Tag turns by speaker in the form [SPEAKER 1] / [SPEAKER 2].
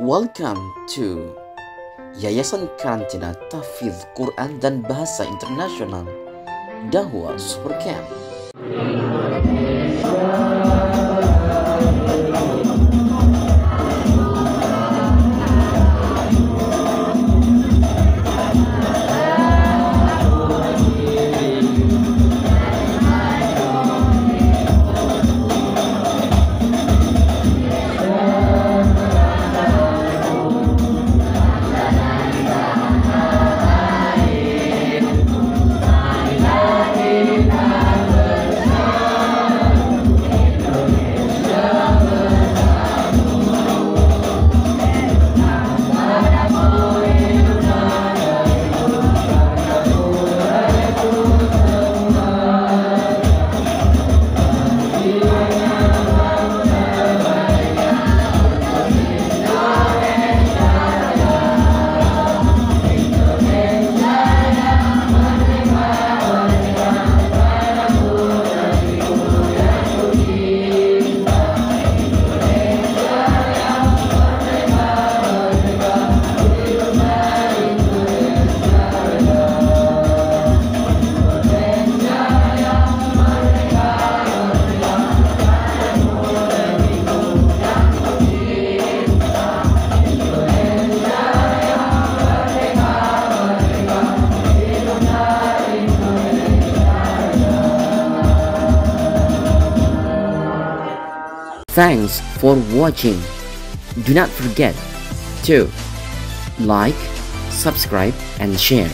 [SPEAKER 1] Welcome to Yayasan Karantina Tafidz Quran dan Bahasa Internasional Dahwa Super Camp. Thanks for watching. Do not forget to like, subscribe, and share.